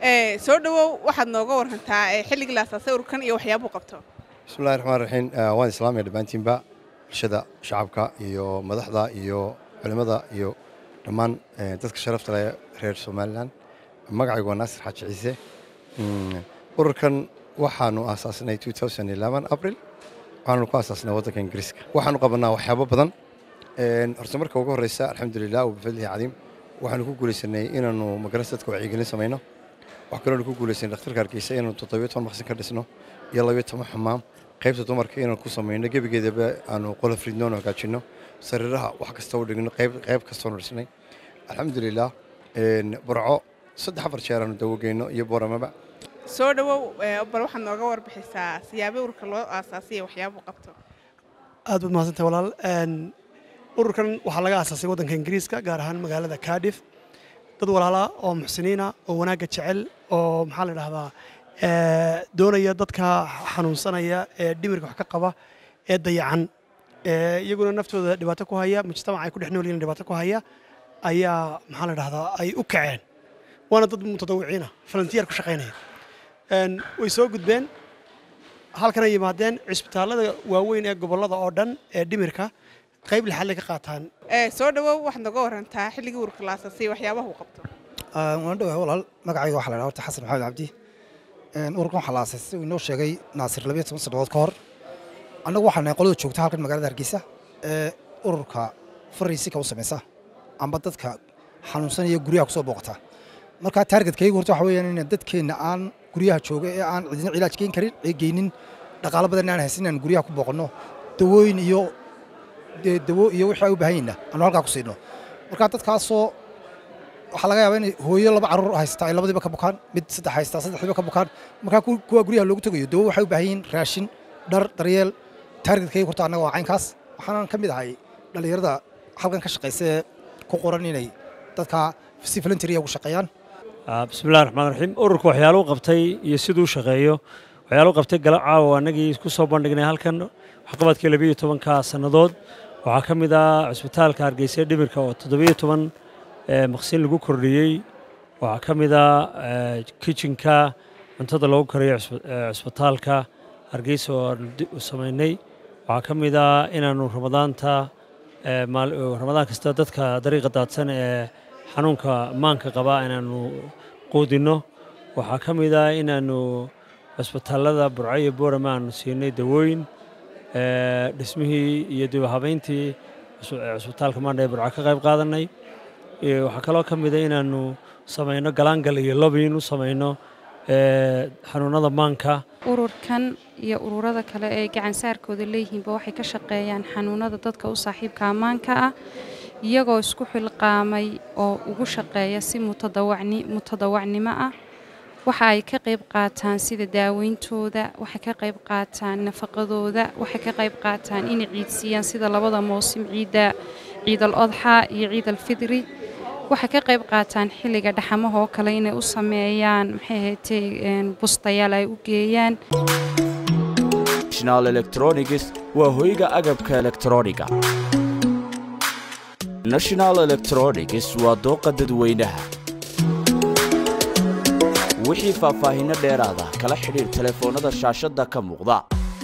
soo dhowow waxaad nooga warantaa xilligii la asaasay ururkan iyo waxyaabuu qabto. Bismillahi raxmaan raxiim waan islaamaya dhammaantiinba bulshada shacabka iyo madaxda iyo culimmada iyo dhammaan dadka sharafta leh reer somalilan magacaygu waa naasir xaaji ciise. Ururkan waxaanu aasaasnay abril. Waxaanu ku aasaasnay waddanka ingiriiska. Waxaanu qabanaa waxyaabo badan. Horta marka ugu horreysa alxamdulilah bifadlihi cadiim waxaanu ku guulaysanay inaanu magaras dadka wacyigelin samayno wax kaloonu ku guulaysanay dhakhtarka hargeysa inaanu toddobiyo toban maqsin ka dhisno iyo labiyo toban xamaam qaybta dumarka inaanu ku samayno gebigeedaba aanu qola fridnoonu hagaajinno sariiraha wax kasta u dhigno qayb kastoonu dhisnay. Alxamdulilah burco saddex afar jeer aanu dawogeyno iyo booramaba soo dhowow bal waxaad nooga warbixisaa siyaabee ururka loo aasaasay iyo waxyaabuu qabto. Aad baad mahadsantahay walaal. Ururkan waxaa laga aasaasay waddanka ingiriiska gaar ahaan magaalada cardiff dad walaala oo muxsiniina oo wanaagga jecel oo maxaa la idhahdaa doonaya dadka xanuunsanaya ee dhimirka wax ka qaba ee dayacan iyaguna naftooda dhibaato ku haya mujtamac ay ku dhex nool yihiin dhibaato ku haya ayaa maxaa la idhahdaa ay u kaceen waana dad mutadawiciina falantiyaar ku shaqaynaya way soo gudbeen halkanay yimaadeen cisbitaallada waaweyn ee gobollada oo dhan ee dhimirka qayb lixaadlay ka qaataan soo dhowow waxaad nooga warantaa xilligii ururka la asaasay waxyaabaha uu qabto. Waan dhawahay walaal magacayga waxaa la dhaha horta xasan maxamed cabdi. Ururkan waxaa la aasaasay inoo sheegay naasir labiyo toban sannadood ka hor. Annagu waxaan nahay qolada joogta halkan magaalada hargeysa. Ee ururka fariisika u samaysa amba dadka xanuunsanaya guryaha ku soo booqata. Marka taargetkaygu horta waxa weeyaan in dadkeenna aan guryaha jooga ee aan cidina cilaaj geynin dhaqaalo badan aan haysan inaan guryaha ku booqanno. Dawooyin iyo dawo iyo wixii ay u baahan yihinna aanu halkaa ku siino marka dadkaasoo waxaa laga yaabaa inay hooyo laba carruur haysta ay labadiiba ka bukaan mid saddex haysta saddexdiiba ka bukaan. Markaa kuwa guryaha loogu tegayo dawo waxay u baahan yihiin raashin dhar daryeel taargetkayga horta annaga waa caynkaas. Waxaanan ka mid ahay dhallinyarada halkan ka shaqaysa ee ku qoran inay dadka si volunteeriya ugu shaqeeyaan. Bismillahi raxmaan raxiim ururka waxyaaluu qabtay iyo siduu shaqeeyo waxyaaluu qabtay gala caawa annagii ku soo bandhignay halkan waxqabadkii labiyo tobanka sannadood. Waxaa ka mid ah cusbitaalka hargeysa dhimirka oo toddobiyo toban maqsin lagu kordhiyey. Waxaa ka mid ah kitchenka cuntada lagu kariyo cusbitaalka hargeysa oo samaynay. Waxaa ka mid ah inaannu ramadaanta ramadaan kasta dadka dariiqa daadsan ee xanuunka maanka qaba inaannu quudinno. Waxaa ka mid ah inaannu cusbitaallada burco iyo boorama aanu siinay dawooyin dhismihii iyo dibahabayntii cusbitaalka maandha ee burco ka qayb qaadanay. Waxaa kaloo ka mida inaannu samayno galaangal iyo lobin u samayno xanuunada maanka. Ururkan iyo ururada kale ee gacansaarkooda leeyihiinba waxay ka shaqeeyaan xanuunada dadka u saaxiibka ammaanka ah iyagoo isku xilqaamay oo ugu shaqeeya si mutadawacnimo ah waxa ay ka qayb qaataan sida daaweyntooda waxay ka qayb qaataan nafaqadooda waxay ka qayb qaataan inay ciidsiiyaan sida labada mowsim ciidda ciidal odxa iyo ciidal fidri waxay ka qayb qaataan xilliga dhaxamaha oo kale inay u sameeyaan maxay ahaatay bustayaal ay u geeyaan. National electronics waa hoyga agabka elektrooniga national electronics waa dooqa dadweynaha wixii faahfaahinno dheeraada kala xidhiir telefoonnada shaashadda ka muuqda